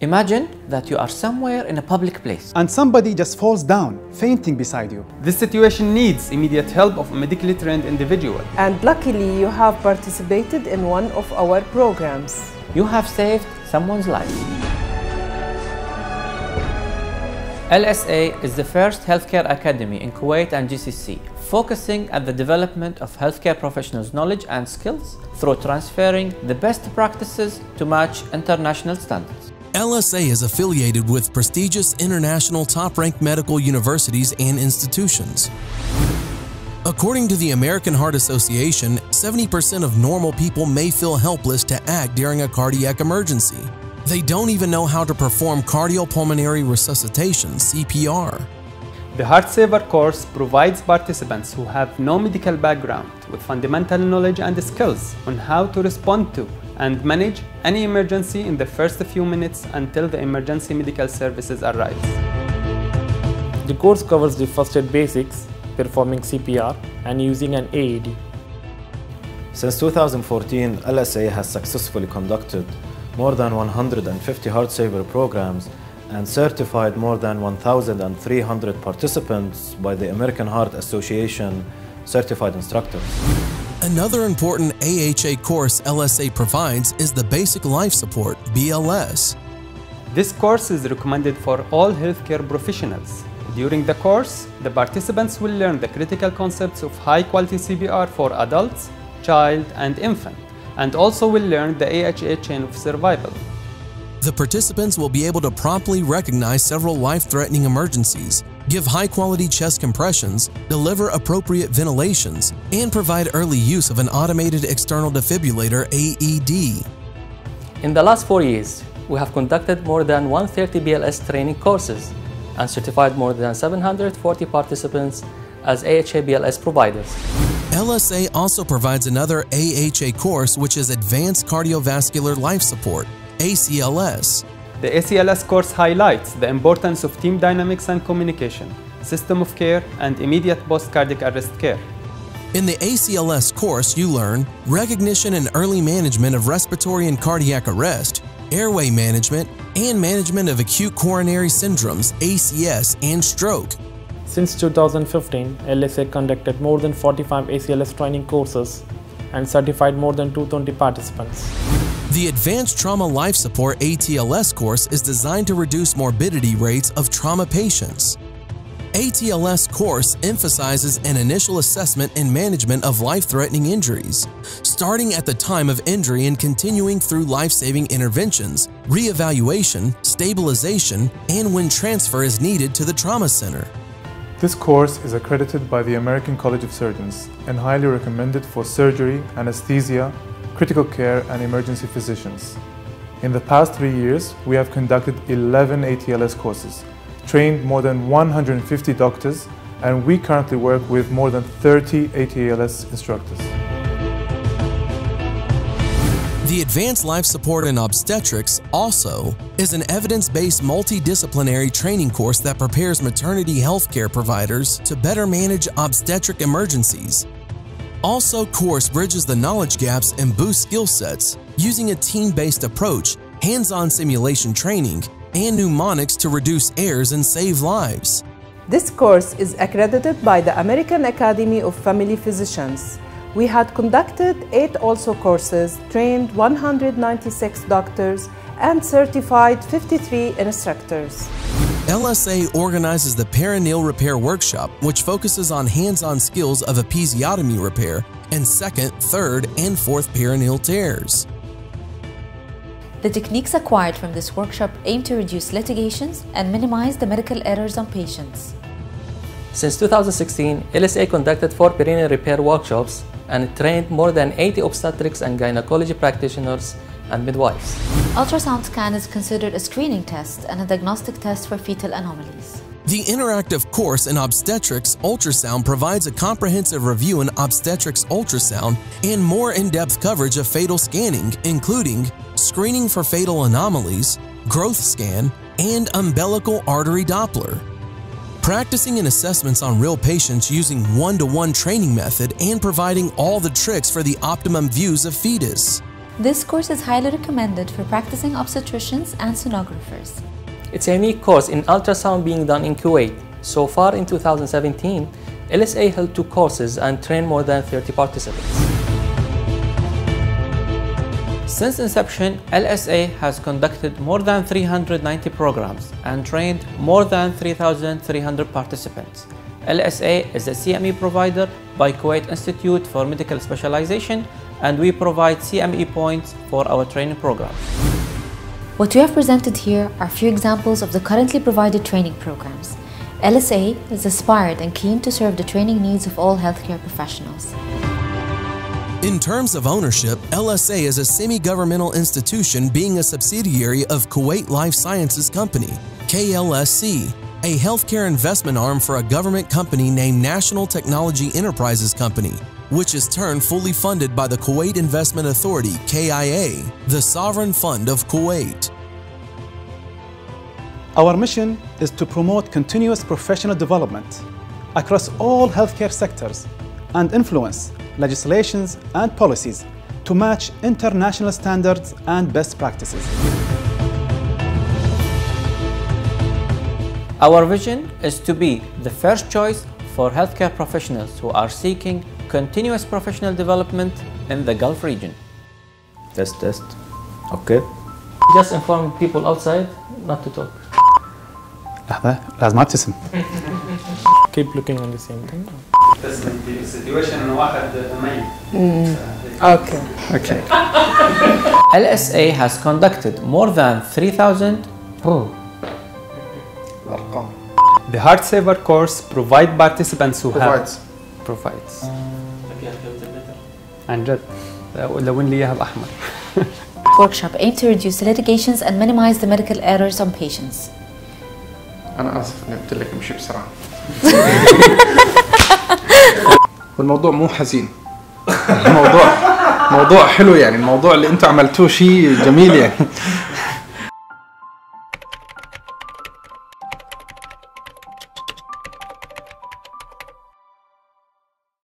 Imagine that you are somewhere in a public place. and somebody just falls down, fainting beside you. This situation needs immediate help of a medically trained individual. And luckily, you have participated in one of our programs. You have saved someone's life. LSA is the first healthcare academy in Kuwait and GCC, focusing at the development of healthcare professionals' knowledge and skills through transferring the best practices to match international standards. LSA is affiliated with prestigious international top-ranked medical universities and institutions. According to the American Heart Association, 70% of normal people may feel helpless to act during a cardiac emergency. They don't even know how to perform cardiopulmonary resuscitation, CPR. The Heartsaver course provides participants who have no medical background with fundamental knowledge and skills on how to respond to and manage any emergency in the first few minutes until the emergency medical services arrive. The course covers the first aid basics, performing CPR, and using an AED. Since 2014, LSA has successfully conducted more than 150 Heart Saver programs and certified more than 1,300 participants by the American Heart Association certified instructors. Another important AHA course LSA provides is the Basic Life Support, BLS. This course is recommended for all healthcare professionals. During the course, the participants will learn the critical concepts of high quality CPR for adults, child, and infant, and also will learn the AHA chain of survival. The participants will be able to promptly recognize several life-threatening emergencies, give high-quality chest compressions, deliver appropriate ventilations, and provide early use of an automated external defibrillator AED. In the last four years, we have conducted more than 130 BLS training courses and certified more than 740 participants as AHA BLS providers. LSA also provides another AHA course which is Advanced Cardiovascular Life Support, ACLS. The ACLS course highlights the importance of team dynamics and communication, system of care, and immediate post-cardiac arrest care. In the ACLS course, you learn recognition and early management of respiratory and cardiac arrest, airway management, and management of acute coronary syndromes, ACS, and stroke. Since 2015, LSA conducted more than 45 ACLS training courses and certified more than 220 participants. The Advanced Trauma Life Support ATLS course is designed to reduce morbidity rates of trauma patients. ATLS course emphasizes an initial assessment and management of life-threatening injuries, starting at the time of injury and continuing through life-saving interventions, re-evaluation, stabilization, and when transfer is needed to the trauma center. This course is accredited by the American College of Surgeons and highly recommended for surgery, anesthesia, critical care, and emergency physicians. In the past three years, we have conducted 11 ATLS courses, trained more than 150 doctors, and we currently work with more than 30 ATLS instructors. The Advanced Life Support in Obstetrics, ALSO, is an evidence-based multidisciplinary training course that prepares maternity healthcare providers to better manage obstetric emergencies. ALSO, course bridges the knowledge gaps and boosts skill sets using a team-based approach, hands-on simulation training, and mnemonics to reduce errors and save lives. This course is accredited by the American Academy of Family Physicians. We had conducted eight ALSO courses, trained 196 doctors, and certified 53 instructors. LSA organizes the Perineal Repair Workshop, which focuses on hands-on skills of episiotomy repair and second, third, and fourth perineal tears. The techniques acquired from this workshop aim to reduce litigations and minimize the medical errors on patients. Since 2016, LSA conducted four perineal repair workshops and trained more than 80 obstetrics and gynecology practitioners and midwives. Ultrasound scan is considered a screening test and a diagnostic test for fetal anomalies. The interactive course in obstetrics ultrasound provides a comprehensive review in obstetrics ultrasound and more in-depth coverage of fetal scanning, including screening for fetal anomalies, growth scan, and umbilical artery Doppler. Practicing and assessments on real patients using one-to-one training method and providing all the tricks for the optimum views of fetus. This course is highly recommended for practicing obstetricians and sonographers. It's a unique course in ultrasound being done in Kuwait. So far in 2017, LSA held two courses and trained more than 30 participants. Since inception, LSA has conducted more than 390 programs and trained more than 3,300 participants. LSA is a CME provider by Kuwait Institute for Medical Specialization and we provide CME points for our training programs. What we have presented here are few examples of the currently provided training programs. LSA is aspired and keen to serve the training needs of all healthcare professionals. In terms of ownership, LSA is a semi governmental institution being a subsidiary of Kuwait Life Sciences Company, KLSC, a healthcare investment arm for a government company named National Technology Enterprises Company, which is turned fully funded by the Kuwait Investment Authority, KIA, the sovereign fund of Kuwait. Our mission is to promote continuous professional development across all healthcare sectors and influence legislations and policies to match international standards and best practices. Our vision is to be the first choice for healthcare professionals who are seeking continuous professional development in the Gulf region. Test, test. Okay. Just inform people outside not to talk. لحظة لازم ابتسم. Keep looking on the same thing. Mm. Okay. Okay. LSA has conducted more than 3,000. Oh. The Heartsaver course provides participants who provides. have provides. عن جد لو لي اياها باحمر. Workshop aimed to reduce litigations and minimize the medical errors on patients. I'm اني قلت لك امشي بسرعه. والموضوع مو حزين. الموضوع موضوع حلو يعني. الموضوع اللي أنتم عملتوه شيء جميل يعني.